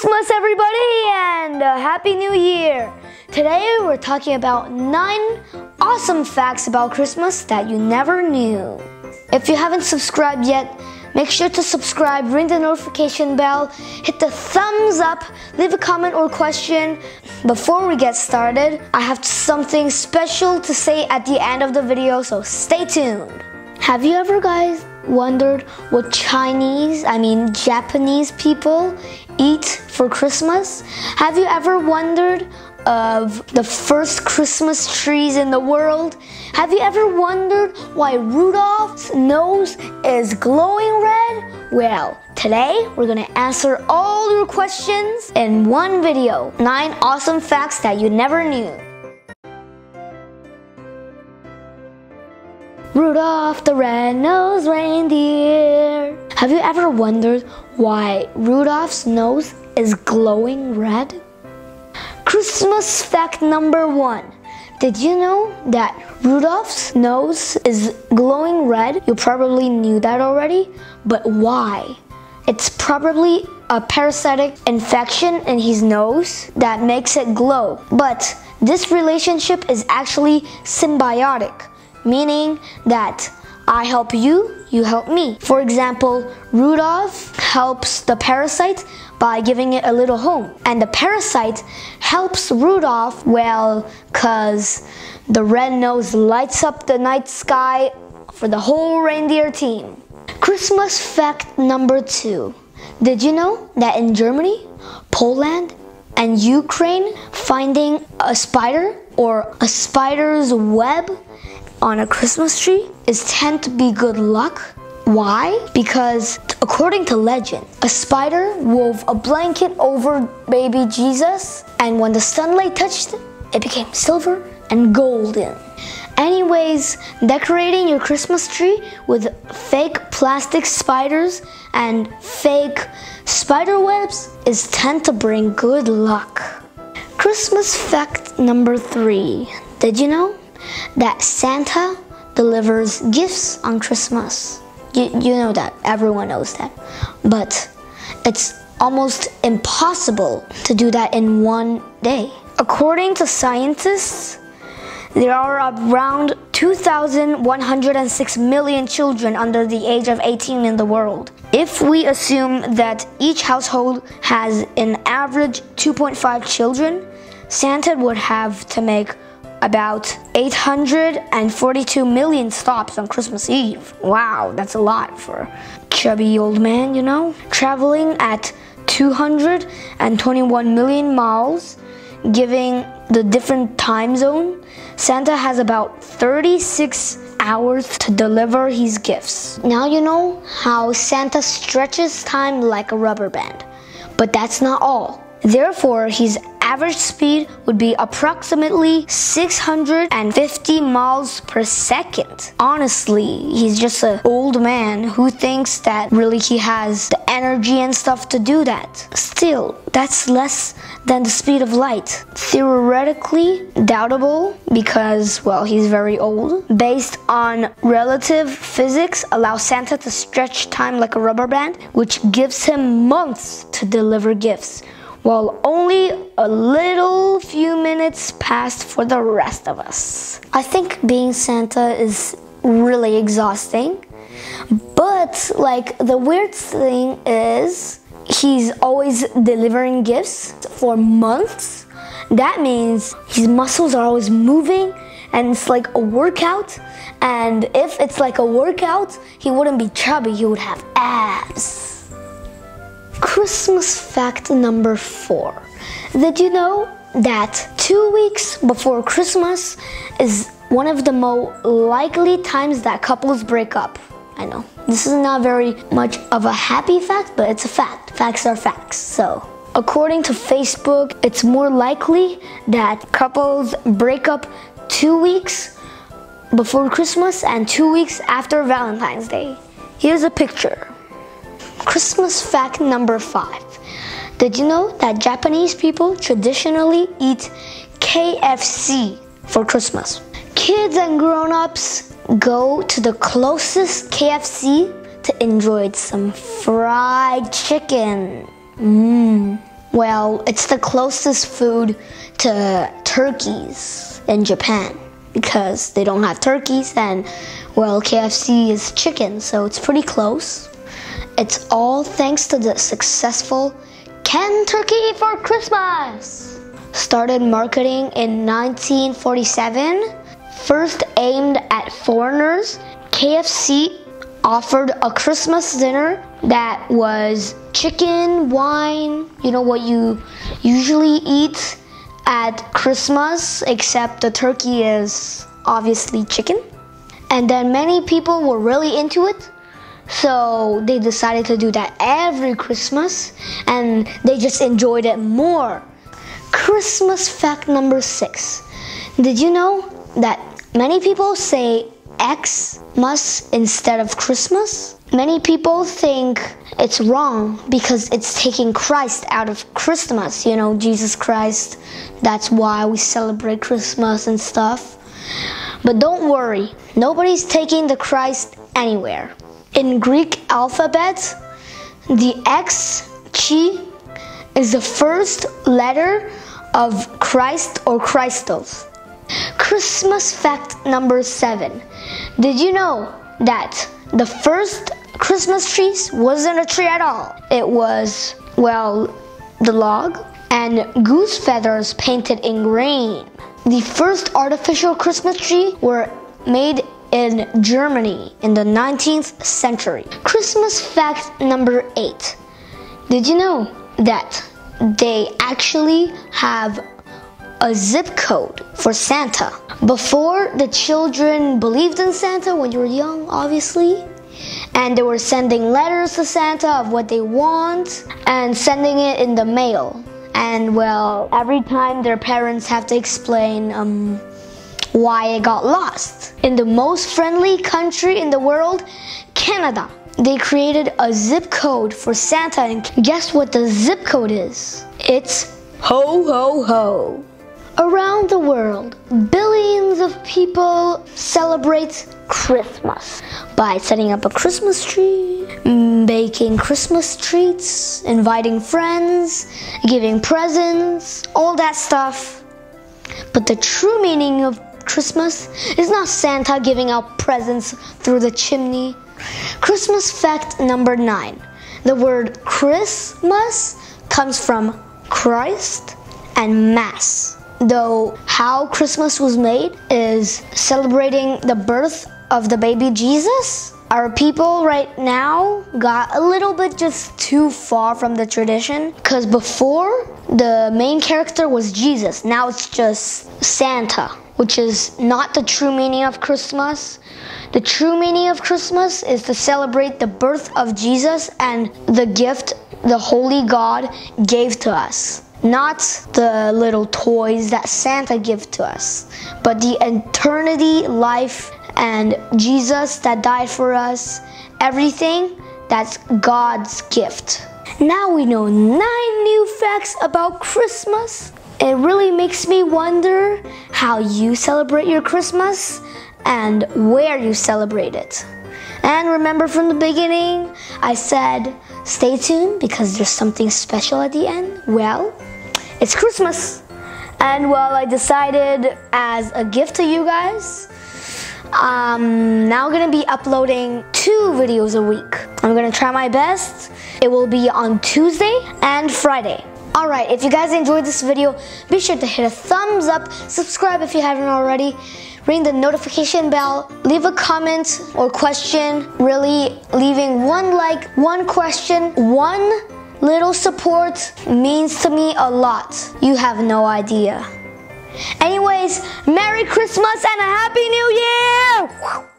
Christmas, everybody, and a Happy New Year! Today we're talking about nine awesome facts about Christmas that you never knew. If you haven't subscribed yet, make sure to subscribe, ring the notification bell, hit the thumbs up, leave a comment or question. Before we get started, I have something special to say at the end of the video, so stay tuned. Have you ever guys wondered what Chinese, I mean Japanese people eat for Christmas? Have you ever wondered of the first Christmas trees in the world? Have you ever wondered why Rudolph's nose is glowing red? Well, today we're gonna answer all your questions in one video. Nine awesome facts that you never knew. Rudolph the red-nosed reindeer. Have you ever wondered why Rudolph's nose is glowing red? Christmas fact number one. Did you know that Rudolph's nose is glowing red? You probably knew that already, but why? It's probably a parasitic infection in his nose that makes it glow. But this relationship is actually symbiotic meaning that I help you, you help me. For example, Rudolph helps the parasite by giving it a little home. And the parasite helps Rudolph, well, because the red nose lights up the night sky for the whole reindeer team. Christmas fact number two. Did you know that in Germany, Poland, and Ukraine, finding a spider or a spider's web on a Christmas tree is tend to be good luck. Why? Because according to legend, a spider wove a blanket over baby Jesus, and when the sunlight touched it, it became silver and golden. Anyways, decorating your Christmas tree with fake plastic spiders and fake spider webs is tend to bring good luck. Christmas fact number three. Did you know that Santa delivers gifts on Christmas. You, you know that, everyone knows that. But it's almost impossible to do that in one day. According to scientists, there are around 2,106 million children under the age of 18 in the world. If we assume that each household has an average 2.5 children, Santa would have to make about 842 million stops on Christmas Eve. Wow, that's a lot for chubby old man, you know? Traveling at 221 million miles, giving the different time zone, Santa has about 36 hours to deliver his gifts. Now you know how Santa stretches time like a rubber band. But that's not all. Therefore, his average speed would be approximately 650 miles per second. Honestly, he's just an old man who thinks that really he has the energy and stuff to do that. Still, that's less than the speed of light. Theoretically doubtable because, well, he's very old. Based on relative physics, allows Santa to stretch time like a rubber band, which gives him months to deliver gifts while only a little few minutes passed for the rest of us. I think being Santa is really exhausting, but like the weird thing is he's always delivering gifts for months. That means his muscles are always moving and it's like a workout. And if it's like a workout, he wouldn't be chubby, he would have abs. Christmas fact number four. Did you know that two weeks before Christmas is one of the most likely times that couples break up? I know. This is not very much of a happy fact, but it's a fact. Facts are facts. So, according to Facebook, it's more likely that couples break up two weeks before Christmas and two weeks after Valentine's Day. Here's a picture. Christmas fact number five. Did you know that Japanese people traditionally eat KFC for Christmas? Kids and grown-ups go to the closest KFC to enjoy some fried chicken. Mmm. Well, it's the closest food to turkeys in Japan because they don't have turkeys and well, KFC is chicken, so it's pretty close. It's all thanks to the successful Kentucky for Christmas. Started marketing in 1947, first aimed at foreigners. KFC offered a Christmas dinner that was chicken, wine, you know what you usually eat at Christmas, except the turkey is obviously chicken. And then many people were really into it. So they decided to do that every Christmas and they just enjoyed it more. Christmas fact number six. Did you know that many people say Xmas instead of Christmas? Many people think it's wrong because it's taking Christ out of Christmas, you know, Jesus Christ. That's why we celebrate Christmas and stuff. But don't worry, nobody's taking the Christ anywhere. In Greek alphabet, the X, chi, is the first letter of Christ or Christos. Christmas fact number seven. Did you know that the first Christmas trees wasn't a tree at all? It was, well, the log and goose feathers painted in green. The first artificial Christmas tree were made in Germany in the 19th century. Christmas fact number eight. Did you know that they actually have a zip code for Santa? Before, the children believed in Santa when you were young, obviously. And they were sending letters to Santa of what they want and sending it in the mail. And well, every time their parents have to explain um, why it got lost. In the most friendly country in the world, Canada, they created a zip code for Santa. And guess what the zip code is? It's ho ho ho. Around the world, billions of people celebrate Christmas by setting up a Christmas tree, baking Christmas treats, inviting friends, giving presents, all that stuff. But the true meaning of Christmas is not Santa giving out presents through the chimney. Christmas fact number nine. The word Christmas comes from Christ and Mass. Though how Christmas was made is celebrating the birth of the baby Jesus. Our people right now got a little bit just too far from the tradition because before the main character was Jesus, now it's just Santa which is not the true meaning of Christmas. The true meaning of Christmas is to celebrate the birth of Jesus and the gift the Holy God gave to us. Not the little toys that Santa gave to us, but the eternity life and Jesus that died for us, everything that's God's gift. Now we know nine new facts about Christmas. It really makes me wonder how you celebrate your Christmas and where you celebrate it. And remember from the beginning, I said stay tuned because there's something special at the end. Well, it's Christmas. And well, I decided as a gift to you guys, I'm now gonna be uploading two videos a week. I'm gonna try my best. It will be on Tuesday and Friday. Alright, if you guys enjoyed this video, be sure to hit a thumbs up, subscribe if you haven't already, ring the notification bell, leave a comment or question, really leaving one like, one question, one little support means to me a lot. You have no idea. Anyways, Merry Christmas and a Happy New Year!